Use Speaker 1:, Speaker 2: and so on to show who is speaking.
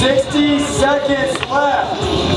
Speaker 1: 60 seconds left.